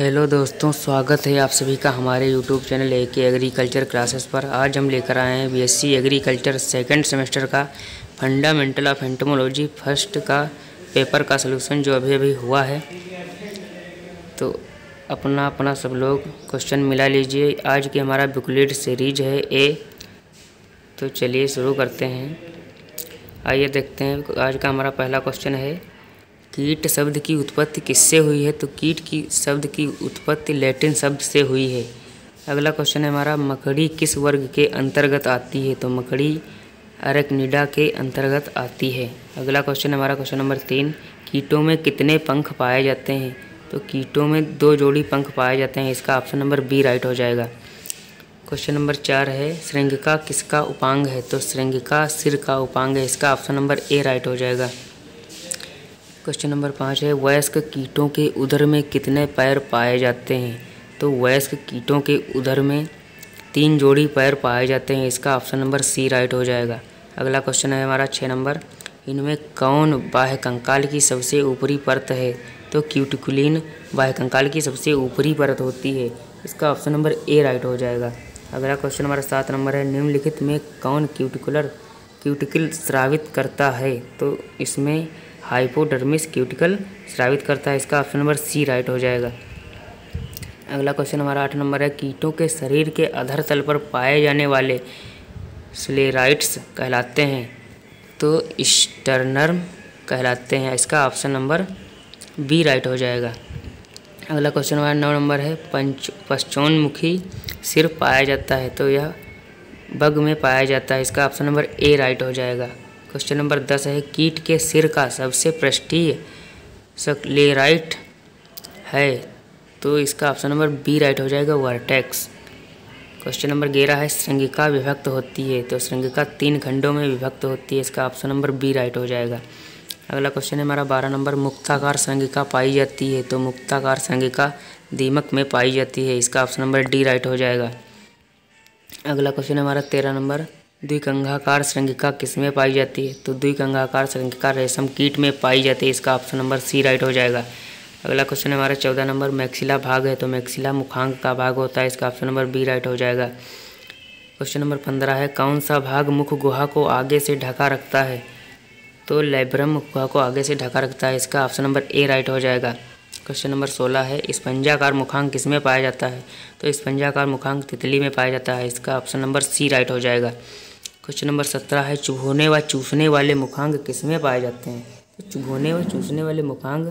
Hello दोस्तों, स्वागत है आप सभी का हमारे यूट्यूब चैनल ए के एग्रीकल्चर क्लासेस पर। आज हम लेकर आए हैं बीएससी एग्रीकल्चर सेकंड सेमेस्टर का फंडामेंटल ऑफ़ एंटमोलॉजी फ़र्स्ट का पेपर का सलूशन जो अभी अभी हुआ है। तो अपना अपना सब लोग क्वेश्चन मिला लीजिए। आज की हमारा बुकलेट सीरीज़ है ए तो चलिए शुरू करते हैं। आइए देखते हैं, आज का हमारा पहला क्वेश्चन है कीट शब्द की उत्पत्ति किससे हुई है? तो कीट की शब्द की उत्पत्ति लैटिन शब्द से हुई है। अगला क्वेश्चन है हमारा, मकड़ी किस वर्ग के अंतर्गत आती है? तो मकड़ी अरेक्निडा के अंतर्गत आती है। अगला क्वेश्चन हमारा क्वेश्चन नंबर तीन, कीटों में कितने पंख पाए जाते हैं? तो कीटों में दो जोड़ी पंख पाए जाते हैं, इसका ऑप्शन नंबर बी राइट हो जाएगा। क्वेश्चन नंबर चार है श्रृंगिका किसका उपांग है? तो श्रृंगिका सिर का उपांग है, इसका ऑप्शन नंबर ए राइट हो जाएगा। क्वेश्चन नंबर पाँच है, वयस्क कीटों के उधर में कितने पैर पाए जाते हैं? तो वयस्क कीटों के उधर में तीन जोड़ी पैर पाए जाते हैं, इसका ऑप्शन नंबर सी राइट हो जाएगा। अगला क्वेश्चन है हमारा छः नंबर इनमें कौन बाह्य कंकाल की सबसे ऊपरी परत है? तो क्यूटिकुलिन बाह्य कंकाल की सबसे ऊपरी परत होती है, इसका ऑप्शन नंबर ए राइट हो जाएगा। अगला क्वेश्चन हमारा सात नंबर है, निम्नलिखित में कौन क्यूटिकुलर क्यूटिकल स्रावित करता है? तो इसमें हाइपोडर्मिस क्यूटिकल स्रावित करता है। इसका ऑप्शन नंबर सी राइट हो जाएगा। अगला क्वेश्चन हमारा आठ नंबर है। कीटों के शरीर के अधर तल पर पाए जाने वाले स्लेराइट्स कहलाते हैं। तो स्टर्नर्म कहलाते हैं। इसका ऑप्शन नंबर बी राइट हो जाएगा। अगला क्वेश्चन हमारा नौ नंबर है। पंच, पश्चोन्मुखी सिर पाया जाता है तो यह बग में पाया जाता है। इसका ऑप्शन नंबर ए राइट हो जाएगा। क्वेश्चन नंबर दस है, कीट के सिर का सबसे पृष्ठीय सकलेराइट है तो इसका ऑप्शन नंबर बी राइट हो जाएगा, वर्टेक्स। क्वेश्चन नंबर ग्यारह है, श्रृंगिका विभक्त होती है तो श्रृंगिका तीन खंडों में विभक्त होती है, इसका ऑप्शन नंबर बी राइट हो जाएगा। अगला क्वेश्चन है हमारा, बारह नंबर, मुक्ताकार श्रृंगिका पाई जाती है तो मुक्ताकार श्रृंगिका दीमक में पाई जाती है, इसका ऑप्शन नंबर डी राइट हो जाएगा। अगला क्वेश्चन है हमारा, तेरह नंबर द्विकंघाकार श्रृंगिका किसमें पाई जाती है? तो द्विकंघाकार श्रृंगिका रेशम कीट में पाई जाती है। इसका ऑप्शन नंबर सी राइट हो जाएगा। अगला क्वेश्चन हमारा चौदह नंबर मैक्सिला भाग है तो मैक्सिला मुखांग का भाग होता है। इसका ऑप्शन नंबर बी राइट हो जाएगा। क्वेश्चन नंबर पंद्रह है, कौन सा भाग मुख गुहा को आगे से ढका रखता है? तो लेब्रम गुहा को आगे से ढका रखता है। इसका ऑप्शन नंबर ए राइट हो जाएगा। क्वेश्चन नंबर सोलह है, स्पंजाकार मुखांग किसमें पाया जाता है? तो स्पंजाकार मुखांग तितली में पाया जाता है। इसका ऑप्शन नंबर सी राइट हो जाएगा। क्वेश्चन नंबर सत्रह है, चुभोने व चूसने वाले मुखांग किसमें पाए जाते हैं? तो चुभोने व चूसने वाले मुखांग,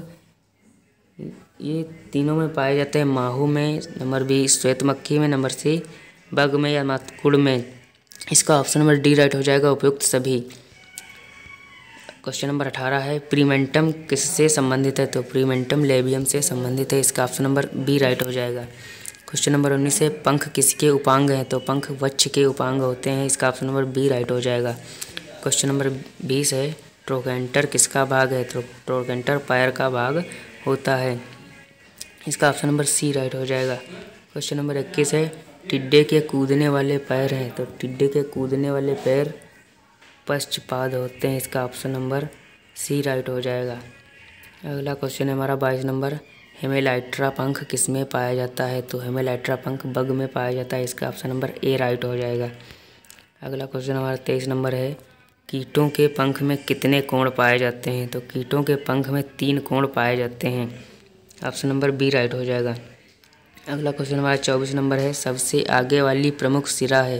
ये तीनों में पाए जाते हैं। माहू में, नंबर बी श्वेत मक्खी में, नंबर सी, बग में या मातकुड़ में। इसका ऑप्शन नंबर डी राइट हो जाएगा, उपयुक्त सभी। क्वेश्चन नंबर अठारह है, प्रीमेंटम किससे संबंधित है? तो प्रीमेंटम लेबियम से संबंधित है, इसका ऑप्शन नंबर बी राइट हो जाएगा। क्वेश्चन नंबर उन्नीस है, पंख किसके उपांग हैं? तो पंख वच्छ के उपांग होते हैं। इसका ऑप्शन नंबर बी राइट हो जाएगा। क्वेश्चन नंबर बीस है ट्रोकेंटर किसका भाग है? तो ट्रोकेंटर पैर का भाग होता है। इसका ऑप्शन नंबर सी राइट हो जाएगा। क्वेश्चन नंबर इक्कीस है, टिड्डे के कूदने वाले पैर हैं। तो टिड्डे के कूदने वाले पैर पश्चपाद होते हैं। इसका ऑप्शन नंबर सी राइट हो जाएगा। अगला क्वेश्चन है हमारा बाईस नंबर हेमेलाइट्रा पंख किसमें पाया जाता है? तो हेमेलाइट्रा पंख बग में पाया जाता है। इसका ऑप्शन नंबर ए राइट हो जाएगा। अगला क्वेश्चन हमारा तेईस नंबर है। कीटों के पंख में कितने कोण पाए जाते हैं? तो कीटों के पंख में तीन कोण पाए जाते हैं। ऑप्शन नंबर बी राइट हो जाएगा। अगला क्वेश्चन हमारा चौबीस नंबर है। सबसे आगे वाली प्रमुख सिरा है।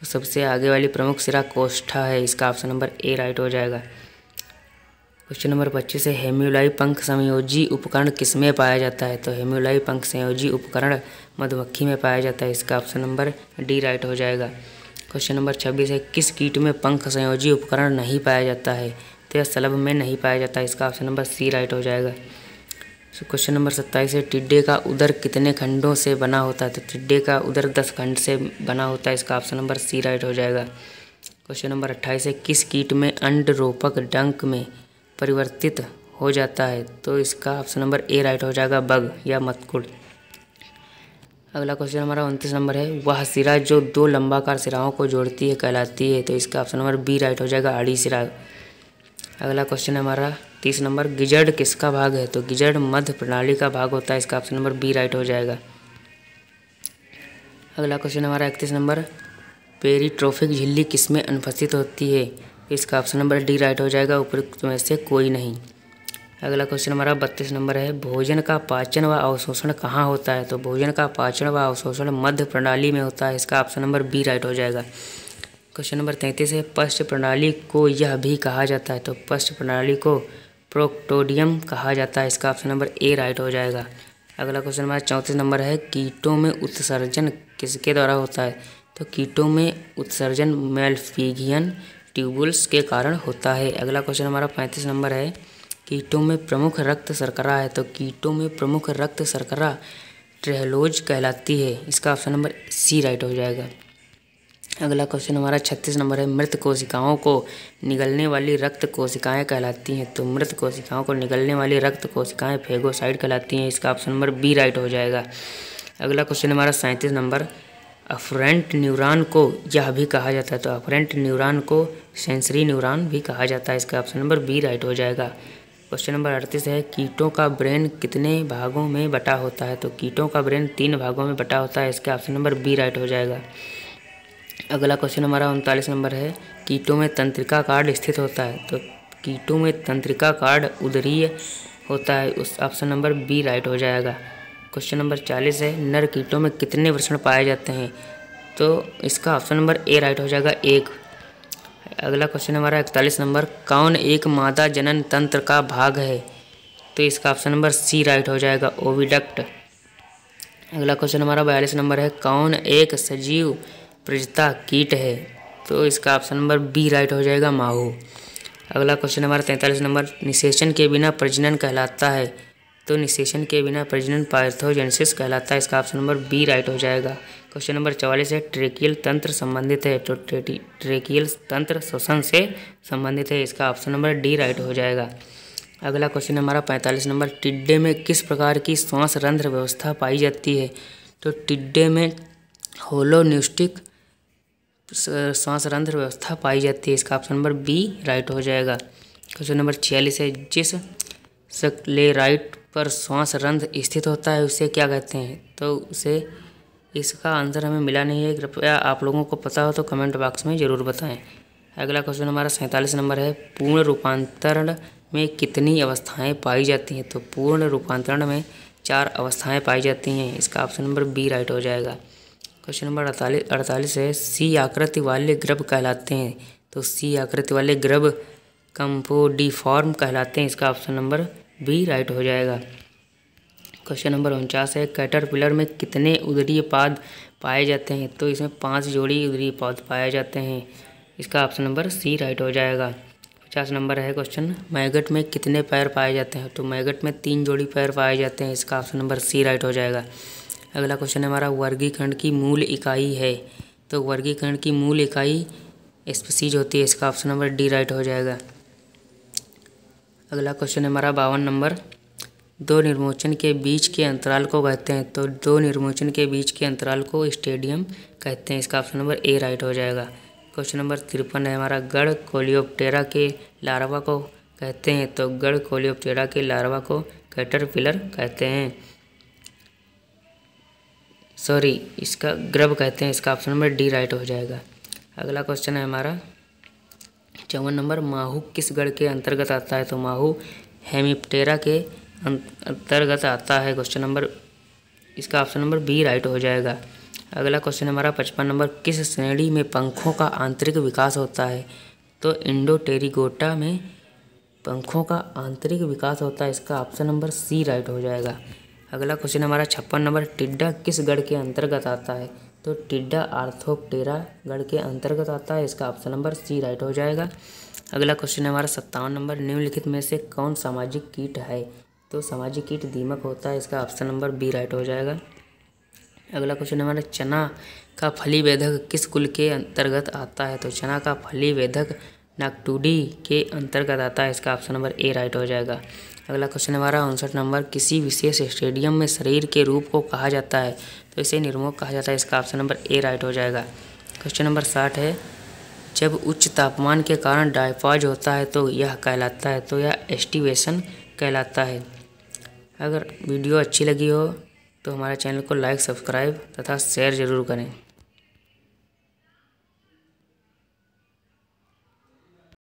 तो सबसे आगे वाली प्रमुख सिरा कोष्ठा है। इसका ऑप्शन नंबर ए राइट हो जाएगा। क्वेश्चन नंबर पच्चीस है हेम्यूलाई पंख संयोजी उपकरण किसमें पाया जाता है? तो हेम्यूलाई पंख संयोजी उपकरण मधुमक्खी में पाया जाता है। इसका ऑप्शन नंबर डी राइट हो जाएगा। क्वेश्चन नंबर छब्बीस है, किस कीट में पंख संयोजी उपकरण नहीं पाया जाता है? तो यह सलभ में नहीं पाया जाता। है इसका ऑप्शन नंबर सी राइट हो जाएगा। क्वेश्चन नंबर सत्ताईस है, टिड्डे का उदर कितने खंडों से बना होता है? तो टिड्डे का उदर दस खंड से बना होता है। इसका ऑप्शन नंबर सी राइट हो जाएगा। क्वेश्चन नंबर अट्ठाईस है, किस कीट में अंड रोपक डंक में परिवर्तित हो जाता है तो इसका ऑप्शन नंबर ए राइट हो जाएगा, बग या मतकुड़ अगला क्वेश्चन हमारा उनतीस नंबर है। वह सिरा जो दो लंबाकार सिराओं को जोड़ती है, कहलाती है तो इसका ऑप्शन नंबर बी राइट हो जाएगा, आड़ी सिरा। अगला क्वेश्चन है हमारा तीस नंबर गिजड़ किसका भाग है? तो गिजड़ मध्य प्रणाली का भाग होता है, इसका ऑप्शन नंबर बी राइट हो जाएगा। अगला क्वेश्चन हमारा इकतीस नंबर पेरीट्रोफिक झिल्ली किसमें अनुपस्थित होती है? इसका ऑप्शन नंबर डी राइट हो जाएगा उपयुक्त में से कोई नहीं। अगला क्वेश्चन हमारा बत्तीस नंबर है, भोजन का पाचन व अवशोषण कहाँ होता है? तो भोजन का पाचन व अवशोषण मध्य प्रणाली में होता है, इसका ऑप्शन नंबर बी राइट हो जाएगा। क्वेश्चन नंबर तैंतीस है, पश्च प्रणाली को यह भी कहा जाता है तो पश्च प्रणाली को प्रोक्टोडियम कहा जाता है, इसका ऑप्शन नंबर ए राइट हो जाएगा। अगला क्वेश्चन हमारा चौंतीस नंबर है, कीटों में उत्सर्जन किसके द्वारा होता है? तो कीटों में उत्सर्जन मेल्फिगियन ट्यूबुल्स के कारण होता है। अगला क्वेश्चन हमारा पैंतीस नंबर है कीटों में प्रमुख रक्त शर्करा है तो कीटों में प्रमुख रक्त शर्करा ट्रेहलोज कहलाती है। इसका ऑप्शन नंबर सी राइट हो जाएगा। अगला क्वेश्चन हमारा छत्तीस नंबर है, मृत कोशिकाओं को निगलने वाली रक्त कोशिकाएँ कहलाती हैं तो मृत कोशिकाओं को निगलने वाली रक्त कोशिकाएँ फेगोसाइड कहलाती हैं। इसका ऑप्शन नंबर बी राइट हो जाएगा। अगला क्वेश्चन हमारा सैंतीस नंबर अफरेंट न्यूरॉन को यह भी कहा जाता है तो अफरेंट न्यूरॉन को सेंसरी न्यूरॉन भी कहा जाता है। इसका ऑप्शन नंबर बी राइट हो जाएगा। क्वेश्चन नंबर अड़तीस है, कीटों का ब्रेन कितने भागों में बटा होता है? तो कीटों का ब्रेन तीन भागों में बटा होता है, इसका ऑप्शन नंबर बी राइट हो जाएगा। अगला क्वेश्चन हमारा उनतालीस नंबर है, कीटों में तंत्रिका कार्ड स्थित होता है? तो कीटों में तंत्रिका कार्ड उदरीय होता है, उस ऑप्शन नंबर बी राइट हो जाएगा। क्वेश्चन नंबर चालीस है, नर कीटों में कितने वृषण पाए जाते हैं? तो इसका ऑप्शन नंबर ए राइट हो जाएगा एक। अगला क्वेश्चन हमारा इकतालीस नंबर, कौन एक मादा जनन तंत्र का भाग है? तो इसका ऑप्शन नंबर सी राइट हो जाएगा ओविडक्ट अगला क्वेश्चन हमारा बयालीस नंबर है, कौन एक सजीव प्रजता कीट है? तो इसका ऑप्शन नंबर बी राइट हो जाएगा माहू। अगला क्वेश्चन हमारा तैंतालीस नंबर, निषेचन के बिना प्रजनन कहलाता है। तो निषेचन के बिना प्रजनन पार्थोजेनेसिस कहलाता है। इसका ऑप्शन नंबर बी राइट हो जाएगा। क्वेश्चन नंबर चवालीस है, ट्रेकियल तंत्र संबंधित है। तो ट्रेकियल तंत्र श्वसन से संबंधित है। इसका ऑप्शन नंबर डी राइट हो जाएगा। अगला क्वेश्चन हमारा पैंतालीस नंबर। टिड्डे में किस प्रकार की श्वास रंध्र व्यवस्था पाई जाती है? तो टिड्डे में होलोन्यूस्टिक श्वास रंध्र व्यवस्था पाई जाती है। इसका ऑप्शन नंबर बी राइट हो जाएगा। क्वेश्चन नंबर छियालीस है, जिस सक्लेराइट पर श्वास रंध्र स्थित होता है, उसे क्या कहते हैं? तो उसे इसका आंसर हमें मिला नहीं है। कृपया आप लोगों को पता हो तो कमेंट बॉक्स में ज़रूर बताएँ। अगला क्वेश्चन हमारा सैंतालीस नंबर है। पूर्ण रूपांतरण में कितनी अवस्थाएँ पाई जाती हैं? तो पूर्ण रूपांतरण में चार अवस्थाएँ पाई जाती हैं। इसका ऑप्शन नंबर बी राइट हो जाएगा। क्वेश्चन नंबर अड़तालीस अड़तालीस है। सी आकृति वाले ग्रभ कहलाते हैं। तो सी आकृति वाले ग्रभ कंपोडिफॉर्म कहलाते हैं। इसका ऑप्शन नंबर बी राइट हो जाएगा। क्वेश्चन नंबर उनचास है कैटरपिलर में कितने उदरीय पाद पाए जाते हैं? तो इसमें पाँच जोड़ी उदरीय पाद पाए जाते हैं। इसका ऑप्शन नंबर सी राइट हो जाएगा। पचास नंबर है क्वेश्चन मैगट में कितने पैर पाए जाते हैं? तो मैगट में तीन जोड़ी पैर पाए जाते हैं। इसका ऑप्शन नंबर सी राइट हो जाएगा। अगला क्वेश्चन हमारा, वर्गीकरण की मूल इकाई है। तो वर्गीकरण की मूल इकाई स्पीसीज होती है। इसका ऑप्शन नंबर डी राइट हो जाएगा। अगला क्वेश्चन है हमारा बावन नंबर। दो निर्मोचन के बीच के अंतराल को कहते हैं। तो दो निर्मोचन के बीच के अंतराल को स्टेडियम कहते हैं। इसका ऑप्शन नंबर ए राइट हो जाएगा। क्वेश्चन नंबर तिरपन है हमारा गढ़ कोलियोप्टेरा के लार्वा को कहते हैं। तो गढ़ कोलियोप्टेरा के लार्वा को कैटरपिलर कहते हैं। सॉरी इसका ग्रब कहते हैं। इसका ऑप्शन नंबर डी राइट हो जाएगा। अगला क्वेश्चन है हमारा चौवन नंबर माहू किस गढ़ के अंतर्गत आता है? तो माहू हेमिप्टेरा के अंतर्गत आता है क्वेश्चन नंबर। इसका ऑप्शन नंबर बी राइट हो जाएगा। अगला क्वेश्चन हमारा पचपन नंबर। किस श्रेणी में पंखों का आंतरिक विकास होता है? तो इंडो इंडोटेरिगोटा में पंखों का आंतरिक विकास होता है। इसका ऑप्शन नंबर सी राइट हो जाएगा। अगला क्वेश्चन हमारा छप्पन नंबर। टिड्डा किस गढ़ के अंतर्गत आता है? तो टिड्डा आर्थोप्टेरा गढ़ के अंतर्गत आता है। इसका ऑप्शन नंबर सी राइट हो जाएगा। अगला क्वेश्चन है हमारा सत्तावन नंबर। निम्नलिखित में से कौन सामाजिक कीट है? तो सामाजिक कीट दीमक होता है। इसका ऑप्शन नंबर बी राइट हो जाएगा। अगला क्वेश्चन हमारा चना का फली वेधक किस कुल के अंतर्गत आता है? तो चना का फली वेधक नागटूडी के अंतर्गत आता है। इसका ऑप्शन नंबर ए राइट हो जाएगा। अगला क्वेश्चन हमारा उनसठ नंबर किसी विशेष स्टेडियम में शरीर के रूप को कहा जाता है तो इसे निर्मोक कहा जाता है। इसका ऑप्शन नंबर ए राइट हो जाएगा। क्वेश्चन नंबर साठ है, जब उच्च तापमान के कारण डायफॉज होता है तो यह कहलाता है तो यह एस्टिवेशन कहलाता है। अगर वीडियो अच्छी लगी हो तो हमारे चैनल को लाइक सब्सक्राइब तथा शेयर ज़रूर करें।